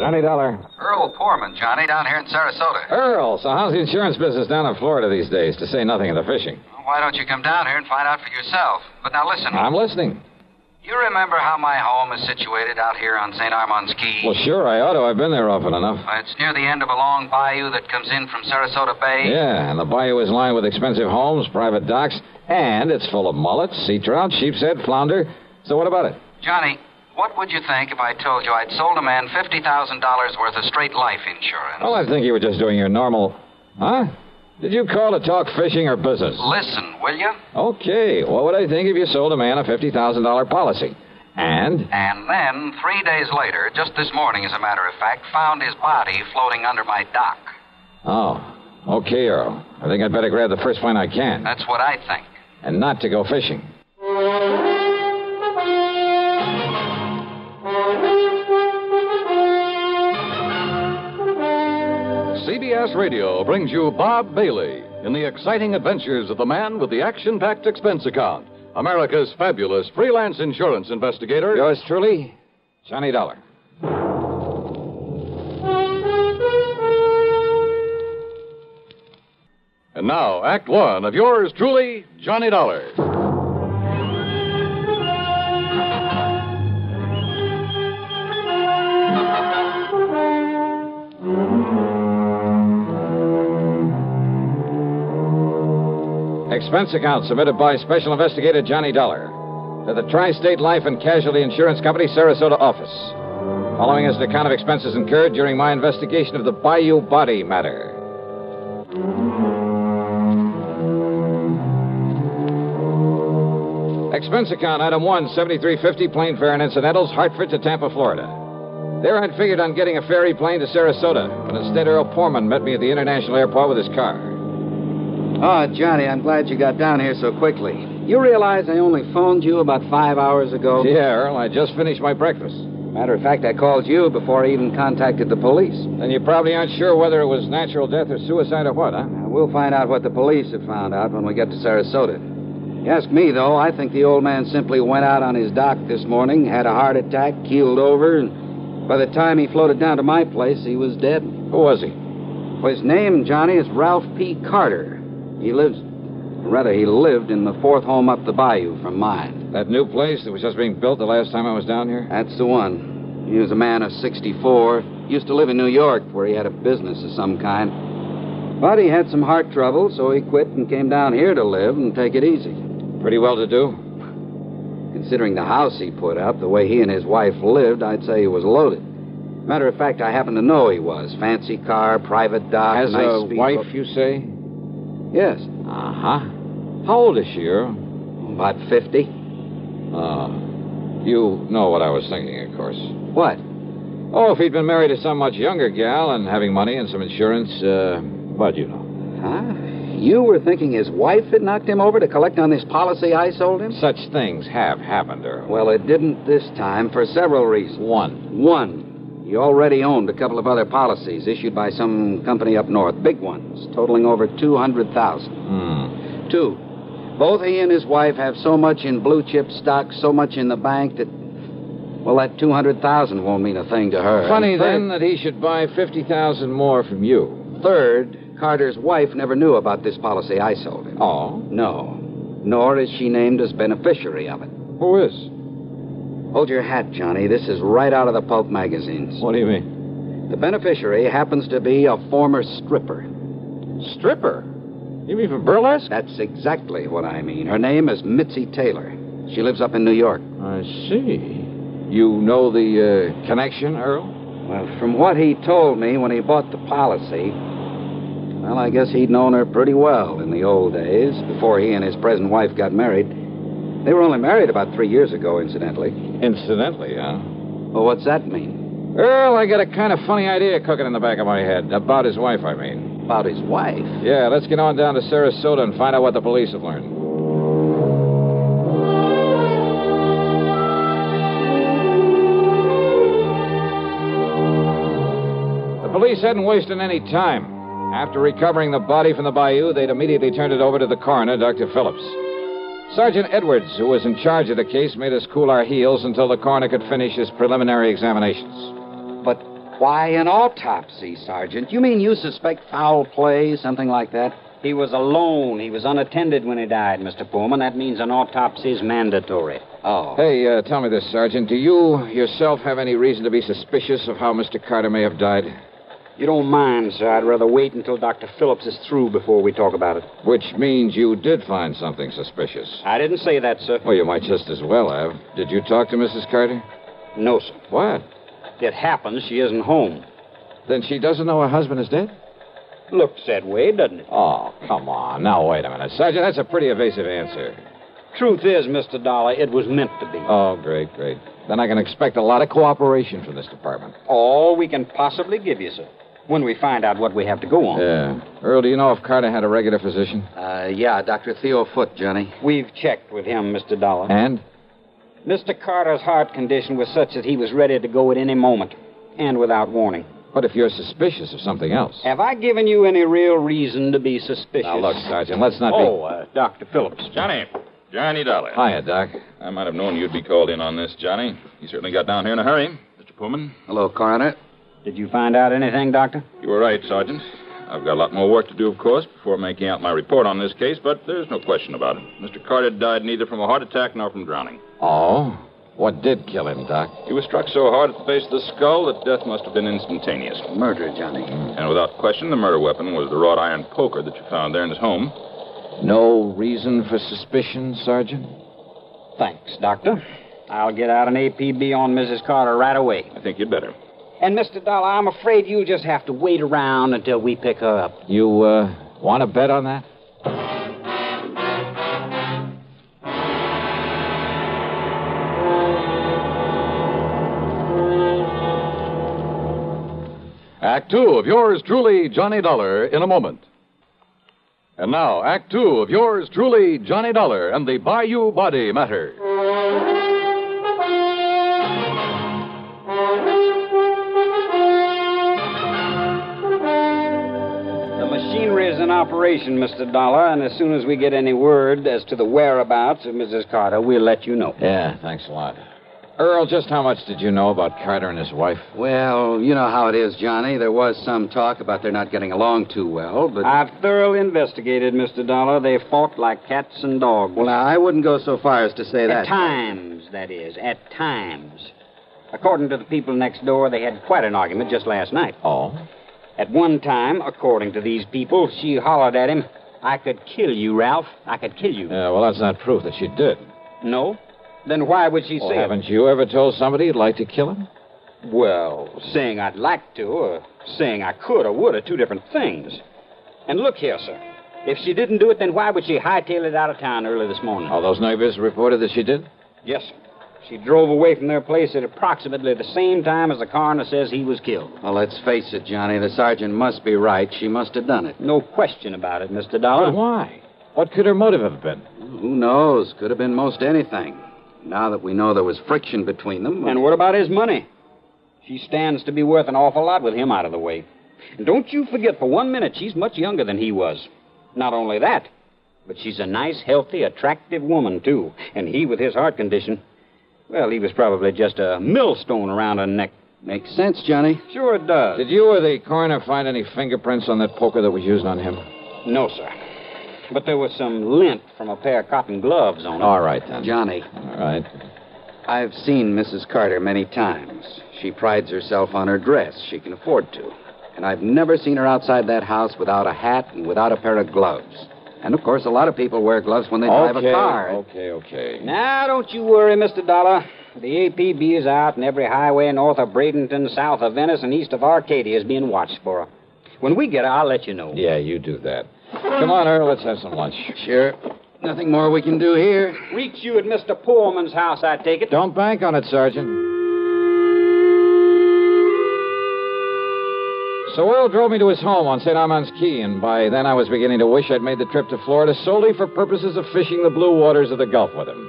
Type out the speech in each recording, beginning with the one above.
Johnny Dollar. Earl Poorman, Johnny, down here in Sarasota. Earl, so how's the insurance business down in Florida these days, to say nothing of the fishing? Why don't you come down here and find out for yourself? But now listen. I'm listening. You remember how my home is situated out here on St. Armand's Key? Well, sure, I ought to. I've been there often enough. Uh, It's near the end of a long bayou that comes in from Sarasota Bay. Yeah, and the bayou is lined with expensive homes, private docks, and it's full of mullets, sea trout, sheepshead, flounder. So what about it? Johnny, what would you think if I told you I'd sold a man $50,000 worth of straight life insurance? Well, I think you were just doing your normal. Huh? Did you call to talk fishing or business? Listen, will you? Okay, what would I think if you sold a man a $50,000 policy? And? And then, three days later, just this morning, as a matter of fact, found his body floating under my dock. Oh, okay, Earl. I think I'd better grab the first plane I can. That's what I think. And not to go fishing. CBS Radio brings you Bob Bailey in the exciting adventures of the man with the action packed expense account, America's fabulous freelance insurance investigator. Yours truly, Johnny Dollar. And now, Act One of yours truly, Johnny Dollar. Expense account submitted by Special Investigator Johnny Dollar to the Tri State Life and Casualty Insurance Company, Sarasota office. Following is an account of expenses incurred during my investigation of the Bayou Body matter. Expense account item one, 7350, plane fare and incidentals, Hartford to Tampa, Florida. There I'd figured on getting a ferry plane to Sarasota, but instead Earl Poorman met me at the international airport with his car. Oh, Johnny, I'm glad you got down here so quickly. You realize I only phoned you about five hours ago? Yeah, Earl, I just finished my breakfast. Matter of fact, I called you before I even contacted the police. Then you probably aren't sure whether it was natural death or suicide or what, huh? Now, we'll find out what the police have found out when we get to Sarasota. You ask me, though, I think the old man simply went out on his dock this morning, had a heart attack, keeled over, and by the time he floated down to my place, he was dead. Who was he? Well, his name, Johnny, is Ralph P. Carter. He lives, rather, he lived in the fourth home up the bayou from mine. That new place that was just being built the last time I was down here? That's the one. He was a man of 64. Used to live in New York, where he had a business of some kind. But he had some heart trouble, so he quit and came down here to live and take it easy. Pretty well to do. Considering the house he put up, the way he and his wife lived, I'd say he was loaded. Matter of fact, I happen to know he was. Fancy car, private dock, Has nice a wife, you say? Yes, Uh huh. How old is she, Earl? about 50. Uh, you know what I was thinking, of course. What? Oh, if he'd been married to some much younger gal and having money and some insurance, uh, but you know. Huh? You were thinking his wife had knocked him over to collect on this policy I sold him? Such things have happened, Earl. Well, it didn't this time for several reasons. One. One, he already owned a couple of other policies issued by some company up north, big ones, totaling over 200,000. Hmm. Two, both he and his wife have so much in blue chip stock, so much in the bank that well, that 200,000 won't mean a thing to her. Funny third- then that he should buy 50,000 more from you. Third, Carter's wife never knew about this policy I sold him. Oh? No. Nor is she named as beneficiary of it. Who is? Hold your hat, Johnny. This is right out of the pulp magazines. What do you mean? The beneficiary happens to be a former stripper. Stripper? You mean from burlesque? That's exactly what I mean. Her name is Mitzi Taylor. She lives up in New York. I see. You know the uh, connection, Earl? Well, from what he told me when he bought the policy, well, I guess he'd known her pretty well in the old days, before he and his present wife got married. They were only married about three years ago, incidentally. Incidentally, huh? Well, what's that mean? Earl, I got a kind of funny idea cooking in the back of my head. About his wife, I mean. About his wife? Yeah, let's get on down to Sarasota and find out what the police have learned. The police hadn't wasted any time. After recovering the body from the bayou, they'd immediately turned it over to the coroner, Dr. Phillips. Sergeant Edwards, who was in charge of the case, made us cool our heels until the coroner could finish his preliminary examinations. But Why an autopsy, Sergeant? You mean you suspect foul play, something like that? He was alone. He was unattended when he died, Mr. Poorman. That means an autopsy is mandatory. Oh. Hey, uh, tell me this, Sergeant. Do you yourself have any reason to be suspicious of how Mr. Carter may have died? You don't mind, sir. I'd rather wait until Dr. Phillips is through before we talk about it. Which means you did find something suspicious. I didn't say that, sir. Well, you might just as well have. Did you talk to Mrs. Carter? No, sir. What? It happens she isn't home. Then she doesn't know her husband is dead? Looks that way, doesn't it? Oh, come on. Now, wait a minute. Sergeant, that's a pretty evasive answer. Truth is, Mr. Dollar, it was meant to be. Oh, great, great. Then I can expect a lot of cooperation from this department. All we can possibly give you, sir. When we find out what we have to go on. Yeah. Earl, do you know if Carter had a regular physician? Uh, yeah, Dr. Theo Foote, Johnny. We've checked with him, Mr. Dollar. And? Mr. Carter's heart condition was such that he was ready to go at any moment, and without warning. What if you're suspicious of something else? Have I given you any real reason to be suspicious? Now, look, Sergeant, let's not Oh, uh, Dr. Phillips. Johnny. Johnny Dollar. Hiya, Doc. I might have known you'd be called in on this, Johnny. You certainly got down here in a hurry. Mr. Poorman, Hello, Coroner. Did you find out anything, Doctor? you were right, Sergeant. I've got a lot more work to do, of course, before making out my report on this case, but there's no question about it. Mr. Carter died neither from a heart attack nor from drowning. Oh? What did kill him, Doc? He was struck so hard at the base of the skull that death must have been instantaneous. Murder, Johnny. And without question, the murder weapon was the wrought iron poker that you found there in his home. No reason for suspicion, Sergeant? Thanks, Doctor. I'll get out an APB on Mrs. Carter right away. I think you'd better. And, Mr. Dollar, I'm afraid you'll just have to wait around until we pick her up. You, uh, want to bet on that? Act two of yours truly, Johnny Dollar, in a moment. And now, Act two of yours truly, Johnny Dollar, and the Bayou Body Matter. Operation, Mr. Dollar, and as soon as we get any word as to the whereabouts of Mrs. Carter, we'll let you know. Yeah, thanks a lot. Earl, just how much did you know about Carter and his wife? Well, you know how it is, Johnny. There was some talk about their not getting along too well, but. I've thoroughly investigated, Mr. Dollar. They fought like cats and dogs. Well, now, I wouldn't go so far as to say that. At times, that is. At times. According to the people next door, they had quite an argument just last night. Oh? At one time, according to these people, she hollered at him, I could kill you, Ralph. I could kill you. Yeah, well, that's not proof that she did. No? Then why would she Well, say it? haven't you ever told somebody you'd like to kill him? Well, saying I'd like to, or saying I could or would are two different things. And look here, sir. If she didn't do it, then why would she hightail it out of town early this morning? All those neighbors reported that she did? Yes, sir. She drove away from their place at approximately the same time as the coroner says he was killed. Well, let's face it, Johnny. The sergeant must be right. She must have done it. No question about it, Mr. But Dollar. why? What could her motive have been? Who knows? Could have been most anything. Now that we know there was friction between them. And what about his money? She stands to be worth an awful lot with him out of the way. And don't you forget for one minute she's much younger than he was. Not only that, but she's a nice, healthy, attractive woman, too. And he, with his heart condition, well, he was probably just a millstone around her neck. Makes sense, Johnny. Sure it does. Did you or the coroner find any fingerprints on that poker that was used on him? No, sir. But there was some lint from a pair of cotton gloves on it. All right, then. Johnny, All right. I've seen Mrs. Carter many times. She prides herself on her dress. She can afford to. And I've never seen her outside that house without a hat and without a pair of gloves. And of course, a lot of people wear gloves when they drive okay, a car. okay, okay. Now, don't you worry, Mr. Dollar. The APB is out, and every highway north of Bradenton, south of Venice, and east of Arcadia is being watched for. When we get her, I'll let you know. Yeah, you do that. Come on, Earl. Let's have some lunch. Sure. Nothing more we can do here. Reach you at Mr. Poorman's house, I take it. Don't bank on it, Sergeant. So Earl drove me to his home on St. Armand's Key, and by then I was beginning to wish I'd made the trip to Florida solely for purposes of fishing the blue waters of the Gulf with him.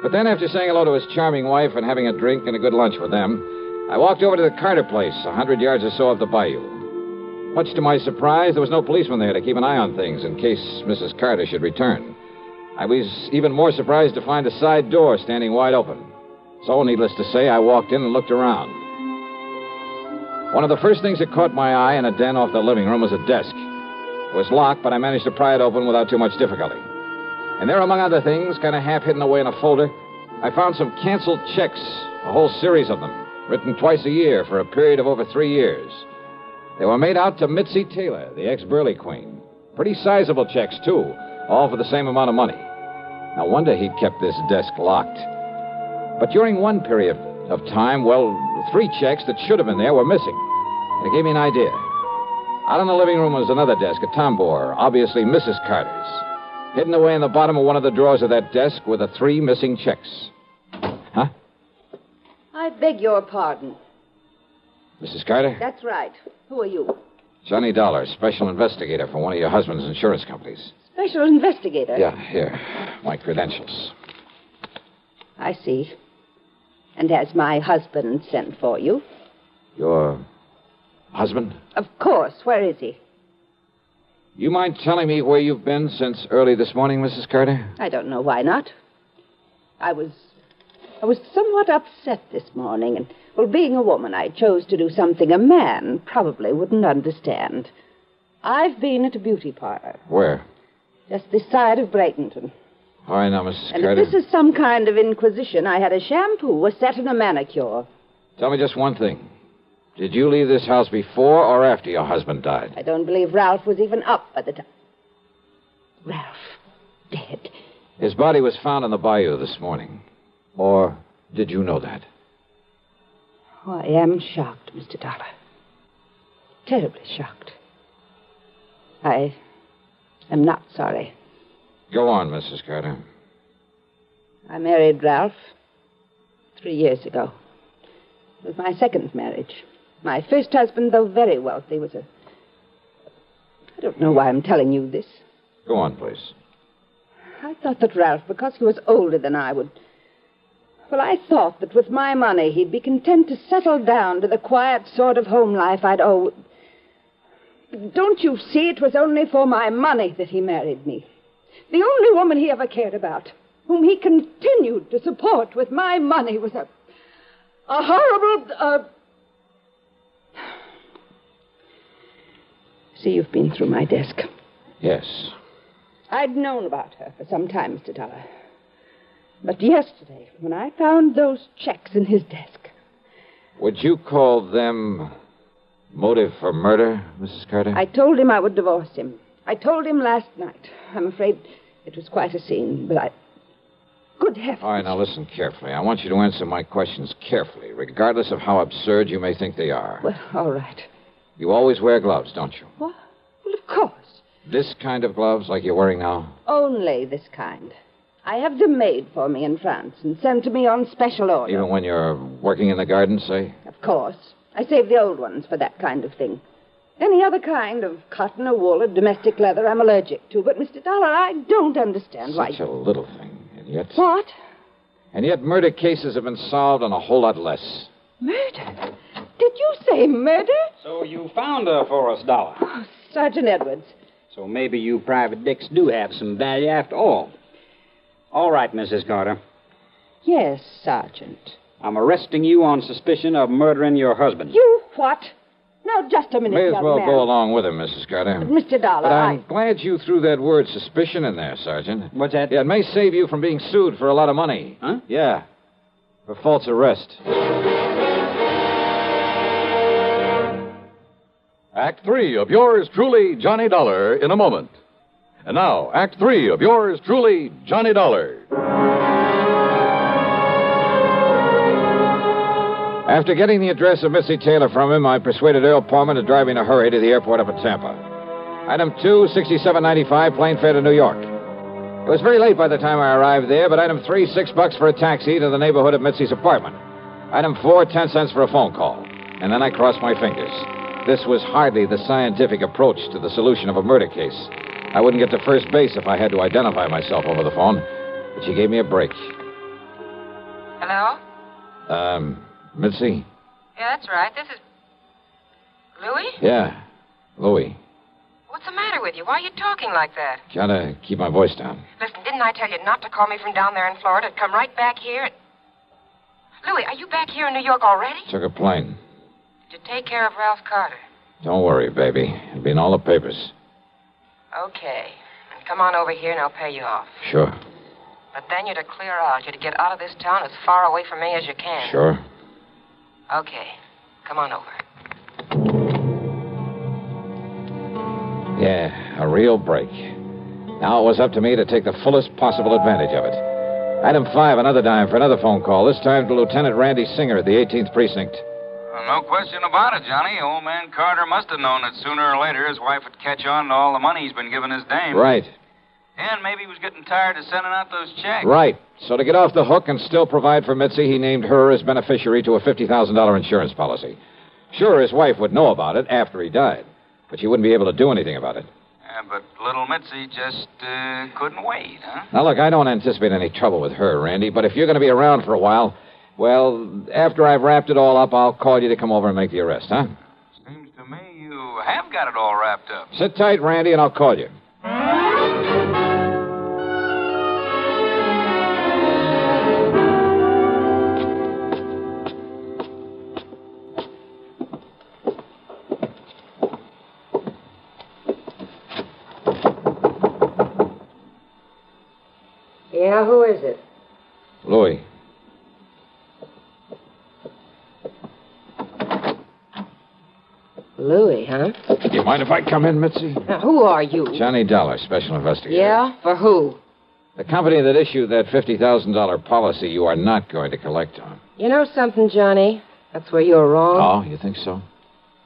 But then, after saying hello to his charming wife and having a drink and a good lunch with them, I walked over to the Carter place, a hundred yards or so up the bayou. Much to my surprise, there was no policeman there to keep an eye on things in case Mrs. Carter should return. I was even more surprised to find a side door standing wide open. So, needless to say, I walked in and looked around. One of the first things that caught my eye in a den off the living room was a desk. It was locked, but I managed to pry it open without too much difficulty. And there, among other things, kind of half hidden away in a folder, I found some canceled checks, a whole series of them, written twice a year for a period of over three years. They were made out to Mitzi Taylor, the ex Burley Queen. Pretty sizable checks, too, all for the same amount of money. No wonder he'd kept this desk locked. But during one period of time, well, three checks that should have been there were missing. It gave me an idea. Out in the living room was another desk, a tambour, obviously Mrs. Carter's. Hidden away in the bottom of one of the drawers of that desk were the three missing checks. Huh? I beg your pardon. Mrs. Carter? That's right. Who are you? Johnny Dollar, special investigator for one of your husband's insurance companies. Special investigator. Yeah, here. My credentials. I see. And has my husband sent for you? Your husband? Of course. Where is he? You mind telling me where you've been since early this morning, Mrs. Carter? I don't know why not. I was. I was somewhat upset this morning, and, well, being a woman, I chose to do something a man probably wouldn't understand. I've been at a beauty parlor, Where? just this side of Bradenton. All oh, right, now, Mrs. And Carter. if this is some kind of inquisition, I had a shampoo, a set, and a manicure. Tell me just one thing. Did you leave this house before or after your husband died? I don't believe Ralph was even up at the time. Ralph, dead. His body was found in the bayou this morning. Or did you know that? Oh, I am shocked, Mr. Dollar. Terribly shocked. I am not sorry. Go on, Mrs. Carter. I married Ralph three years ago. It was my second marriage. My first husband, though very wealthy, was a. I don't know why I'm telling you this. Go on, please. I thought that Ralph, because he was older than I, would. Well, I thought that with my money he'd be content to settle down to the quiet sort of home life I'd owe. Don't you see it was only for my money that he married me? The only woman he ever cared about, whom he continued to support with my money, was a. a horrible. Uh... See, you've been through my desk. Yes. I'd known about her for some time, Mr. Dollar. But yesterday, when I found those checks in his desk, Would you call them motive for murder, Mrs. Carter? I told him I would divorce him. I told him last night. I'm afraid it was quite a scene, but I. Good heavens. All right, now listen carefully. I want you to answer my questions carefully, regardless of how absurd you may think they are. Well, all right. You always wear gloves, don't you? What? Well, of course. This kind of gloves, like you're wearing now? Only this kind. I have them made for me in France and sent to me on special order. Even when you're working in the garden, say? Of course. I save the old ones for that kind of thing. Any other kind of cotton or wool or domestic leather I'm allergic to. But, Mr. Dollar, I don't understand why. Such a little thing. And yet. What? And yet, murder cases have been solved on a whole lot less. Murder? Did you say murder? So you found her for us, Dollar. Oh, Sergeant Edwards. So maybe you private dicks do have some value after all. All right, Mrs. Carter. Yes, Sergeant. I'm arresting you on suspicion of murdering your husband. You what? Now, just a minute, May as young well man. go along with him, Mrs. Carter. But, Mr. Dollar, But I'm I... glad you threw that word suspicion in there, Sergeant. What's that? Yeah, it may save you from being sued for a lot of money. Huh? Yeah. For false arrest. Act three of yours truly, Johnny Dollar, in a moment. And now, Act three of yours truly, Johnny Dollar. After getting the address of Mitzi Taylor from him, I persuaded Earl Poorman to drive in a hurry to the airport up at Tampa. Item 2, 6795, plane fare to New York. It was very late by the time I arrived there, but item 3, six bucks for a taxi to the neighborhood of Mitzi's apartment. Item 4, ten cents for a phone call. And then I crossed my fingers. This was hardly the scientific approach to the solution of a murder case. I wouldn't get to first base if I had to identify myself over the phone. But she gave me a break. Hello? Um, Mitzi? Yeah, that's right. This is. Louis? Yeah, Louie. What's the matter with you? Why are you talking like that? Gotta keep my voice down. Listen, didn't I tell you not to call me from down there in Florida? Come right back here. and... Louis, are you back here in New York already? Took a plane. You take care of Ralph Carter? Don't worry, baby. It'll be in all the papers. Okay. And come on over here and I'll pay you off. Sure. But then you're to clear out. You're to get out of this town as far away from me as you can. Sure. Okay. Come on over. Yeah, a real break. Now it was up to me to take the fullest possible advantage of it. Item five, another dime for another phone call, this time to Lieutenant Randy Singer at the 18th Precinct. No question about it, Johnny. Old man Carter must have known that sooner or later his wife would catch on to all the money he's been giving his dame. Right, And maybe he was getting tired of sending out those checks. right. So to get off the hook and still provide for Mitzi, he named her as beneficiary to a $50,000 insurance policy. Sure, his wife would know about it after he died, but she wouldn't be able to do anything about it. Yeah, but little Mitzi just uh, couldn't wait, huh? Now, look, I don't anticipate any trouble with her, Randy, but if you're going to be around for a while, well, after I've wrapped it all up, I'll call you to come over and make the arrest, huh? Seems to me you have got it all wrapped up. Sit tight, Randy, and I'll call you. Yeah, who is it? Louis. Louis, huh? Do you mind if I come in, Mitzi? Now, who are you? Johnny Dollar, special investigator. Yeah? For who? The company that issued that $50,000 policy you are not going to collect on. You know something, Johnny? That's where you're wrong. Oh, you think so?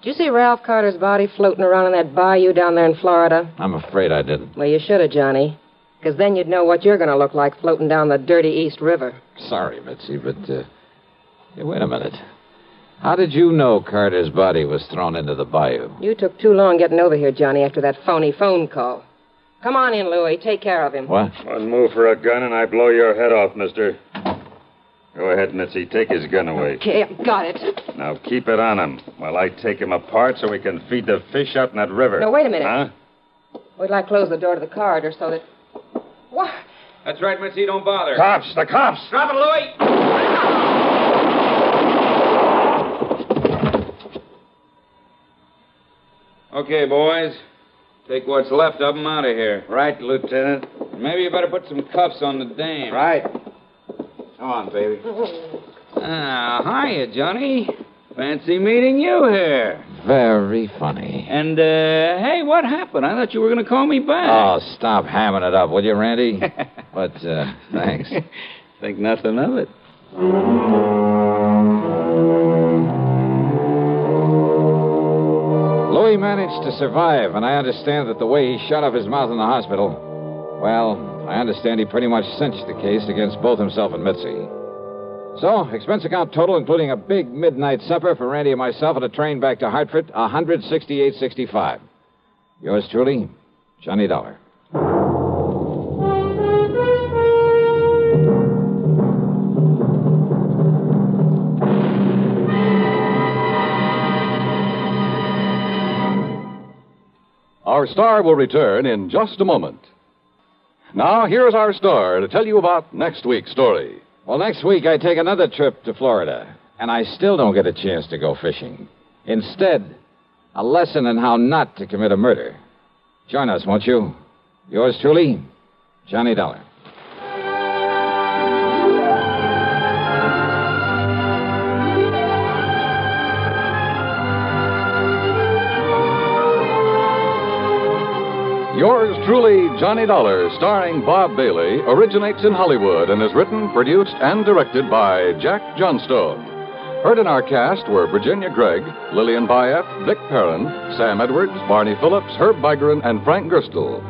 Did you see Ralph Carter's body floating around in that bayou down there in Florida? I'm afraid I didn't. Well, you should have, Johnny. Because then you'd know what you're going to look like floating down the dirty East River. Sorry, Mitzi, but, uh, hey, wait a minute. How did you know Carter's body was thrown into the bayou? You took too long getting over here, Johnny, after that phony phone call. Come on in, Louis. Take care of him. What? One move for a gun and I blow your head off, mister. Go ahead, Mitzi. Take his gun away. Okay, I've got it. Now keep it on him while I take him apart so we can feed the fish out in that river. No, wait a minute. Huh? We'd like to close the door to the corridor so that. What? That's right, Mitzi. Don't bother. Cops! The cops! Drop it, Louis! Okay, boys. Take what's left of 'em out of here. Right, Lieutenant. Maybe you better put some cuffs on the dame. Right. Come on, baby. Ah, hiya, Johnny. Fancy meeting you here. Very funny. And, uh, hey, what happened? I thought you were going to call me back. Oh, stop hamming it up, will you, Randy? but, uh, thanks. Think nothing of it. Louis managed to survive, and I understand that the way he shut up his mouth in the hospital, well, I understand he pretty much cinched the case against both himself and Mitzi. So, expense account total, including a big midnight supper for Randy and myself and a train back to Hartford, 168.65. Yours truly, Johnny Dollar. Our star will return in just a moment. Now, here's our star to tell you about next week's story. Well, next week I take another trip to Florida, and I still don't get a chance to go fishing. Instead, a lesson in how not to commit a murder. Join us, won't you? Yours truly, Johnny Dollar. Yours truly, Johnny Dollar, starring Bob Bailey, originates in Hollywood and is written, produced, and directed by Jack Johnstone. Heard in our cast were Virginia Gregg, Lillian Buyeff, Vic Perrin, Sam Edwards, Barney Phillips, Herb Vigran, and Frank Gerstle.